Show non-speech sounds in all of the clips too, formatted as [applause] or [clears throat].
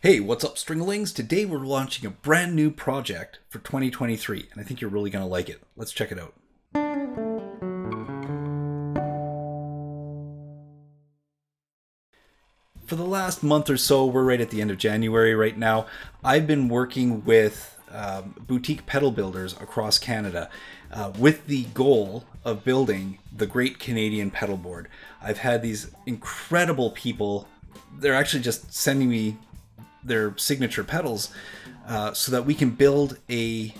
Hey, what's up, Stringlings? Today we're launching a brand new project for 2023, and I think you're really going to like it. Let's check it out. For the last month or so, we're right at the end of January right now. I've been working with um, boutique pedal builders across Canada uh, with the goal of building the Great Canadian Pedal Board. I've had these incredible people, they're actually just sending me their signature pedals uh, so that we can build a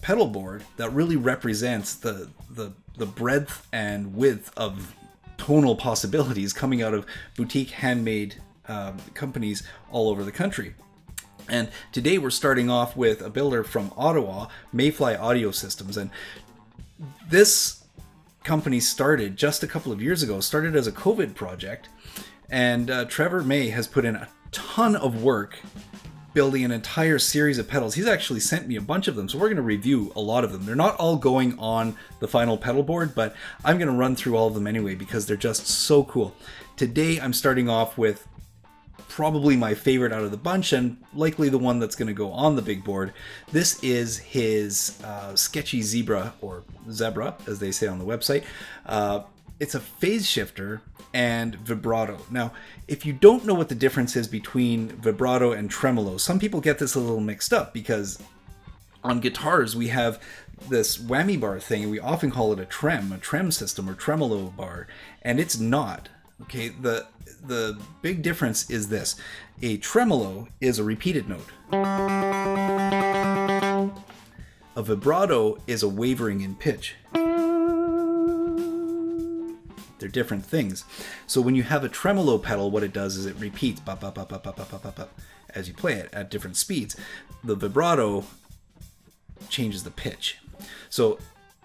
pedal board that really represents the, the, the breadth and width of tonal possibilities coming out of boutique handmade um, companies all over the country. And today we're starting off with a builder from Ottawa, Mayfly Audio Systems. And this company started just a couple of years ago, started as a COVID project. And uh, Trevor May has put in a ton of work building an entire series of pedals. He's actually sent me a bunch of them, so we're going to review a lot of them. They're not all going on the final pedal board, but I'm going to run through all of them anyway because they're just so cool. Today I'm starting off with probably my favorite out of the bunch and likely the one that's going to go on the big board. This is his uh, Sketchy Zebra, or Zebra as they say on the website. Uh, it's a phase shifter and vibrato. Now, if you don't know what the difference is between vibrato and tremolo, some people get this a little mixed up because on guitars we have this whammy bar thing and we often call it a trem, a trem system or tremolo bar, and it's not. Okay, the the big difference is this. A tremolo is a repeated note. A vibrato is a wavering in pitch. They're different things. So when you have a tremolo pedal, what it does is it repeats bop, bop, bop, bop, bop, bop, bop, bop, as you play it at different speeds. The vibrato changes the pitch. So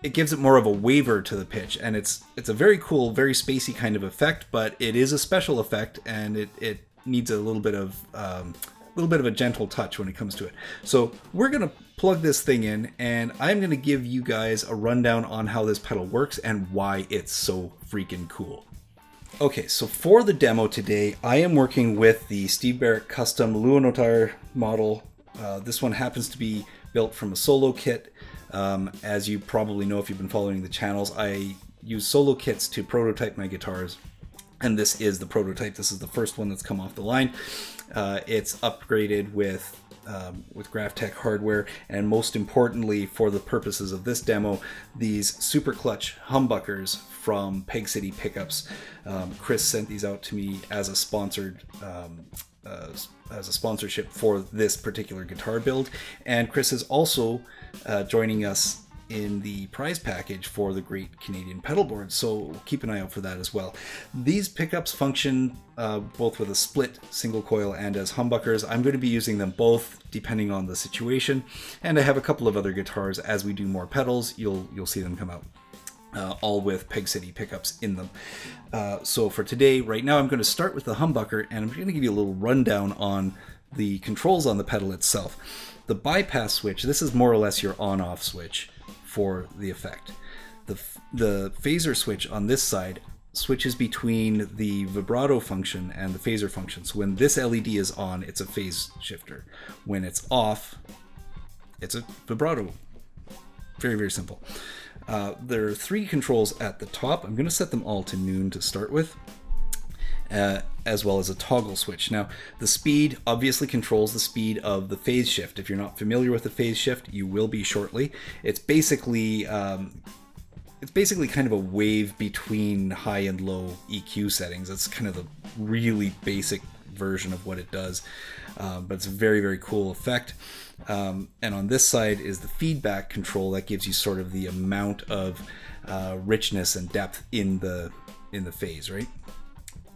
it gives it more of a waver to the pitch and it's it's a very cool very spacey kind of effect but it is a special effect and it it needs a little bit of um, a little bit of a gentle touch when it comes to it so we're gonna plug this thing in and i'm gonna give you guys a rundown on how this pedal works and why it's so freaking cool Okay, so for the demo today, I am working with the Steve Barrett custom Luonotar model. Uh, this one happens to be built from a solo kit. Um, as you probably know if you've been following the channels, I use solo kits to prototype my guitars. And this is the prototype. This is the first one that's come off the line. Uh, it's upgraded with um, with Graph Tech hardware, and most importantly, for the purposes of this demo, these super clutch humbuckers from Peg City Pickups. Um, Chris sent these out to me as a sponsored um, uh, as a sponsorship for this particular guitar build. And Chris is also uh, joining us in the prize package for the Great Canadian Pedal Board, so keep an eye out for that as well. These pickups function uh, both with a split single coil and as humbuckers. I'm going to be using them both depending on the situation, and I have a couple of other guitars. As we do more pedals, you'll you'll see them come out uh, all with Peg City pickups in them. Uh, so for today, right now, I'm going to start with the humbucker and I'm going to give you a little rundown on the controls on the pedal itself. The bypass switch, this is more or less your on-off switch for the effect. The, the phaser switch on this side switches between the vibrato function and the phaser function. So when this LED is on, it's a phase shifter. When it's off, it's a vibrato. Very, very simple. Uh, there are three controls at the top. I'm going to set them all to noon to start with. Uh, as well as a toggle switch. Now, the speed obviously controls the speed of the phase shift. If you're not familiar with the phase shift, you will be shortly. It's basically um, it's basically kind of a wave between high and low EQ settings. It's kind of the really basic version of what it does, uh, but it's a very very cool effect. Um, and on this side is the feedback control that gives you sort of the amount of uh, richness and depth in the in the phase, right?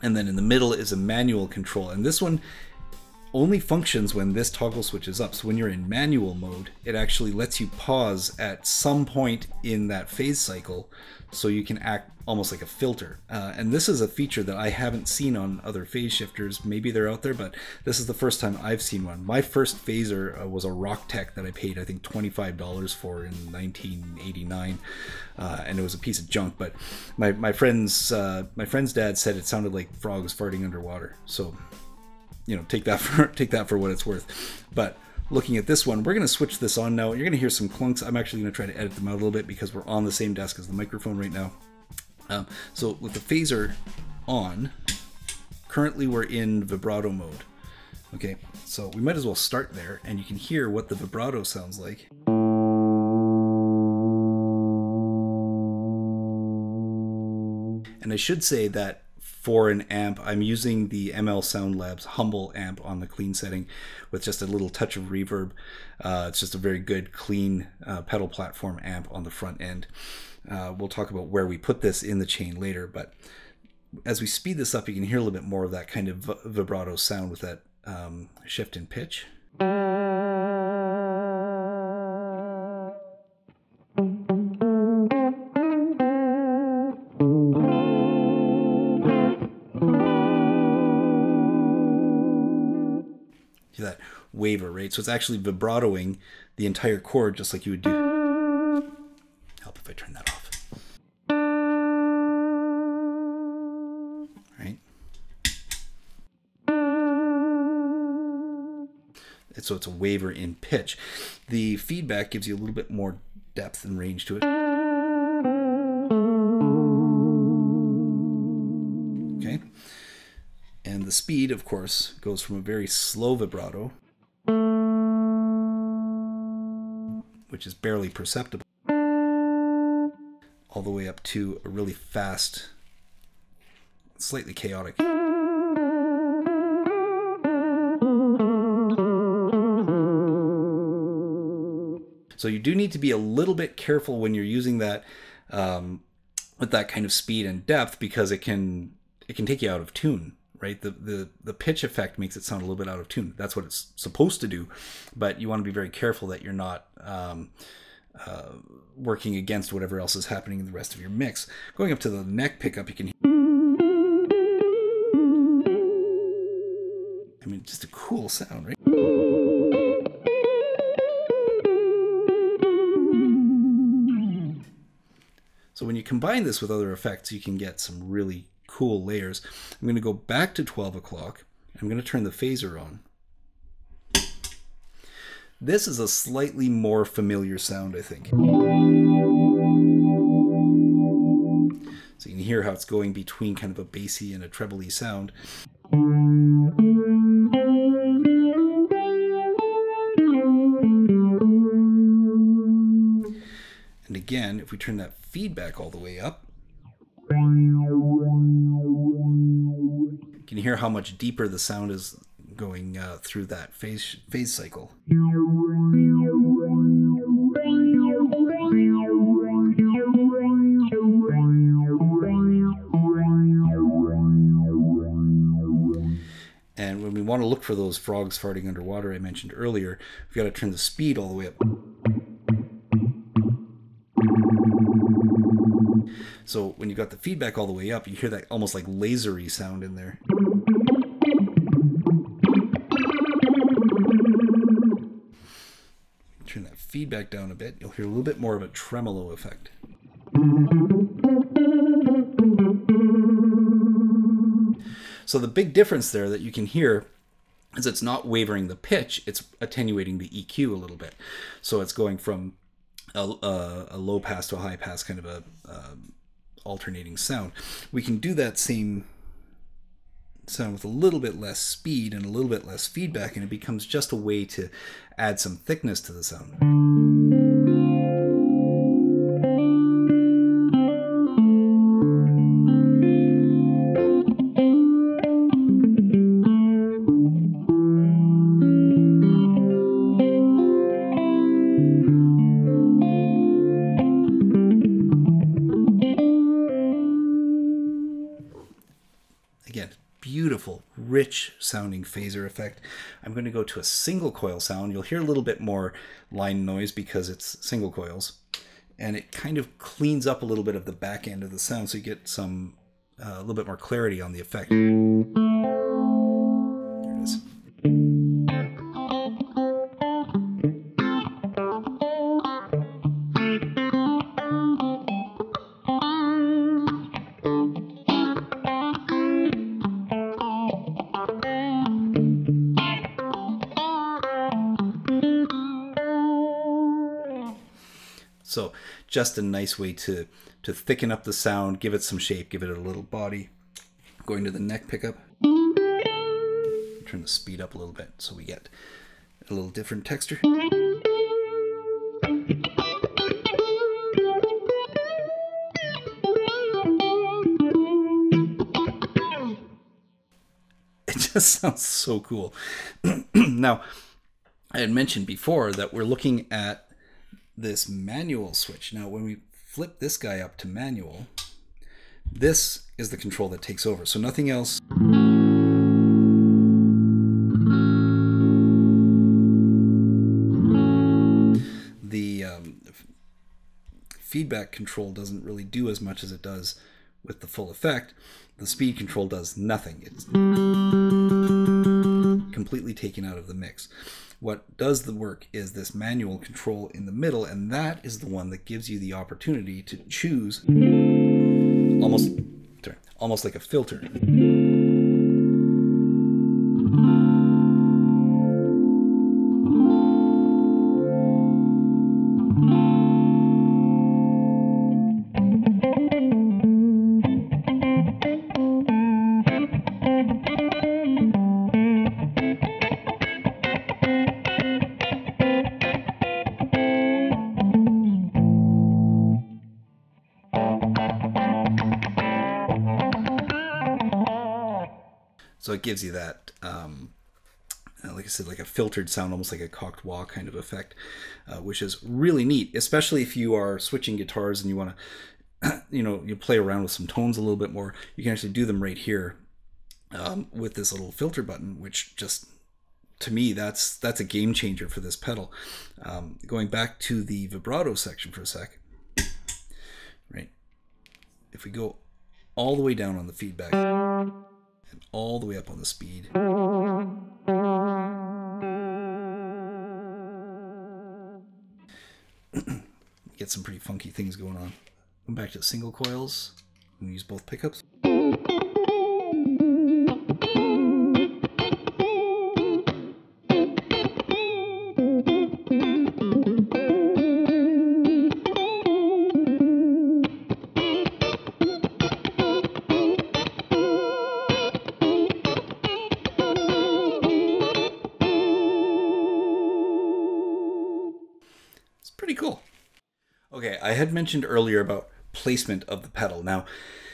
And then in the middle is a manual control, and this one only functions when this toggle switch is up. So when you're in manual mode, it actually lets you pause at some point in that phase cycle so you can act almost like a filter. Uh, and this is a feature that I haven't seen on other phase shifters. Maybe they're out there, but this is the first time I've seen one. My first phaser uh, was a Rocktek that I paid, I think, $25 for in 1989. Uh, and it was a piece of junk, but my, my friend's uh, my friend's dad said it sounded like frogs farting underwater. So you know, take that [laughs] for take that for what it's worth. But looking at this one, we're going to switch this on now. You're going to hear some clunks. I'm actually going to try to edit them out a little bit because we're on the same desk as the microphone right now. Um, so with the phaser on, currently we're in vibrato mode. Okay, so we might as well start there and you can hear what the vibrato sounds like. And I should say that for an amp, I'm using the ML Sound Labs Humble amp on the clean setting with just a little touch of reverb. Uh, it's just a very good, clean uh, pedal platform amp on the front end. Uh, we'll talk about where we put this in the chain later, but as we speed this up, you can hear a little bit more of that kind of vibrato sound with that um, shift in pitch. Waver, right? So it's actually vibratoing the entire chord just like you would do. Help if I turn that off. Right? So it's a waver in pitch. The feedback gives you a little bit more depth and range to it. Okay. And the speed, of course, goes from a very slow vibrato, which is barely perceptible, all the way up to a really fast, slightly chaotic. So you do need to be a little bit careful when you're using that um, with that kind of speed and depth because it can it can take you out of tune right? The, the the pitch effect makes it sound a little bit out of tune. That's what it's supposed to do, but you want to be very careful that you're not um, uh, working against whatever else is happening in the rest of your mix. Going up to the neck pickup, you can. I mean, just a cool sound, right? So when you combine this with other effects, you can get some really cool layers. I'm going to go back to 12 o'clock. I'm going to turn the phaser on. This is a slightly more familiar sound, I think. So you can hear how it's going between kind of a bassy and a trebly sound. And again, if we turn that feedback all the way up, can hear how much deeper the sound is going uh, through that phase phase cycle? And when we want to look for those frogs farting underwater I mentioned earlier, we've got to turn the speed all the way up. So when you got the feedback all the way up, you hear that almost like lasery sound in there. Turn that feedback down a bit, you'll hear a little bit more of a tremolo effect. So the big difference there that you can hear is it's not wavering the pitch, it's attenuating the EQ a little bit. So it's going from a, a, a low pass to a high pass kind of a, a alternating sound. We can do that same sound with a little bit less speed and a little bit less feedback, and it becomes just a way to add some thickness to the sound. Rich sounding phaser effect. I'm going to go to a single coil sound. You'll hear a little bit more line noise because it's single coils. And it kind of cleans up a little bit of the back end of the sound so you get some uh, a little bit more clarity on the effect. Just a nice way to to thicken up the sound, give it some shape, give it a little body. Going to the neck pickup. Turn the speed up a little bit so we get a little different texture. It just [laughs] sounds so cool. [clears throat] now, I had mentioned before that we're looking at this manual switch. Now, when we flip this guy up to manual, this is the control that takes over. So nothing else. The um, feedback control doesn't really do as much as it does with the full effect. The speed control does nothing. It's completely taken out of the mix. What does the work is this manual control in the middle, and that is the one that gives you the opportunity to choose almost sorry, almost like a filter. So it gives you that, um, uh, like I said, like a filtered sound, almost like a cocked wah kind of effect, uh, which is really neat, especially if you are switching guitars and you want [clears throat] to, you know, you play around with some tones a little bit more. You can actually do them right here um, with this little filter button, which just to me that's that's a game changer for this pedal. Um, going back to the vibrato section for a sec, right? If we go all the way down on the feedback and all the way up on the speed. [clears throat] Get some pretty funky things going on. Come back to single coils and use both pickups. Okay, I had mentioned earlier about placement of the pedal. Now,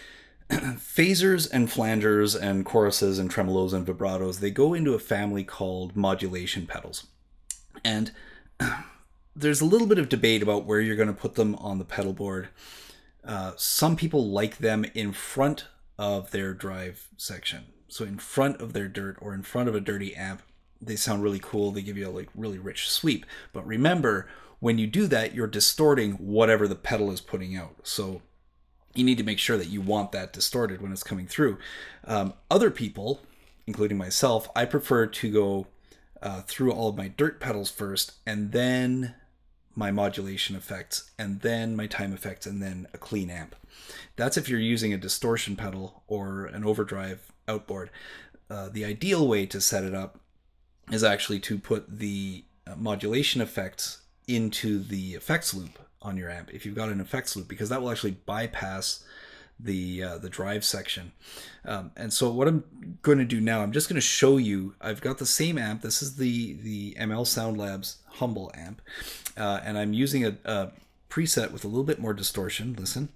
[clears throat] phasers and flangers and choruses and tremolos and vibratos, they go into a family called modulation pedals. And [clears throat] there's a little bit of debate about where you're going to put them on the pedal board. Uh, some people like them in front of their drive section. So in front of their dirt or in front of a dirty amp, they sound really cool. They give you a like really rich sweep. But remember, when you do that, you're distorting whatever the pedal is putting out. So you need to make sure that you want that distorted when it's coming through. Um, other people, including myself, I prefer to go uh, through all of my dirt pedals first and then my modulation effects and then my time effects and then a clean amp. That's if you're using a distortion pedal or an overdrive outboard. Uh, the ideal way to set it up is actually to put the uh, modulation effects into the effects loop on your amp if you've got an effects loop because that will actually bypass the uh, the drive section. Um, and so what I'm going to do now I'm just going to show you I've got the same amp this is the the ML Sound Labs humble amp uh, and I'm using a, a preset with a little bit more distortion listen.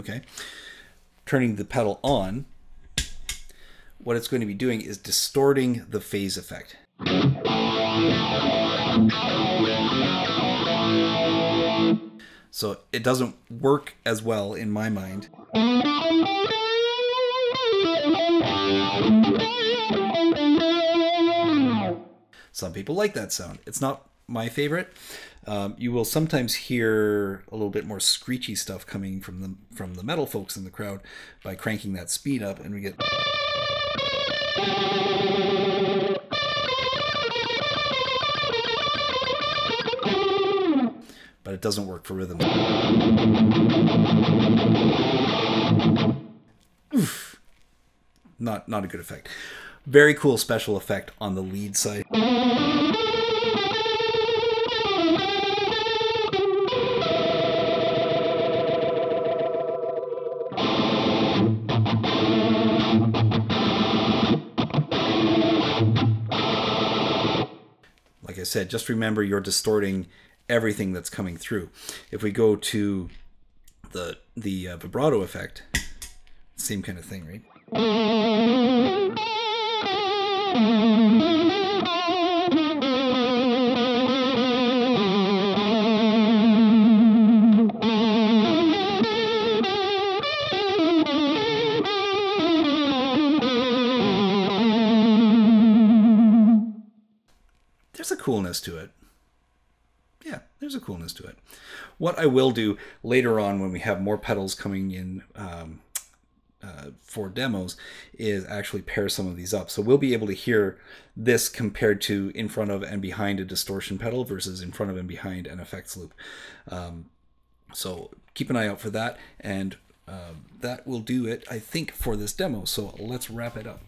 Okay. Turning the pedal on what it's going to be doing is distorting the phase effect. So it doesn't work as well in my mind. Some people like that sound. It's not my favorite. Um, you will sometimes hear a little bit more screechy stuff coming from the from the metal folks in the crowd by cranking that speed up, and we get. But it doesn't work for rhythm. Oof. Not not a good effect. Very cool special effect on the lead side. Said, just remember you're distorting everything that's coming through. If we go to the the uh, vibrato effect, same kind of thing, right? Coolness to it. Yeah, there's a coolness to it. What I will do later on when we have more pedals coming in um, uh, for demos is actually pair some of these up. So we'll be able to hear this compared to in front of and behind a distortion pedal versus in front of and behind an effects loop. Um, so keep an eye out for that, and uh, that will do it, I think, for this demo. So let's wrap it up.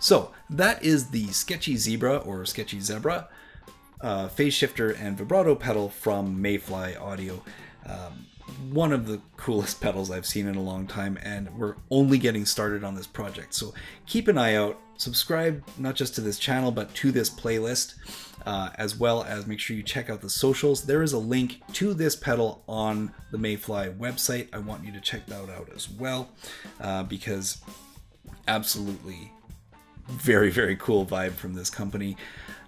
So that is the Sketchy Zebra or Sketchy Zebra uh, phase shifter and vibrato pedal from Mayfly Audio. Um, one of the coolest [laughs] pedals I've seen in a long time, and we're only getting started on this project. So keep an eye out, subscribe not just to this channel, but to this playlist, uh, as well as make sure you check out the socials. There is a link to this pedal on the Mayfly website. I want you to check that out as well, uh, because absolutely very, very cool vibe from this company.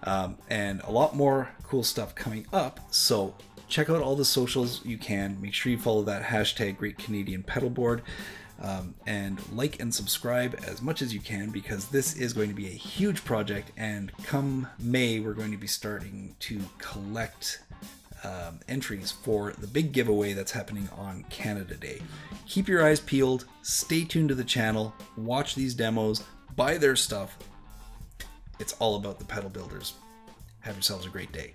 Um, and a lot more cool stuff coming up. So check out all the socials you can. Make sure you follow that hashtag Great Canadian Pedalboard. Um, and like and subscribe as much as you can because this is going to be a huge project. And come May, we're going to be starting to collect um, entries for the big giveaway that's happening on Canada Day. Keep your eyes peeled, stay tuned to the channel, watch these demos, buy their stuff. It's all about the pedal builders. Have yourselves a great day.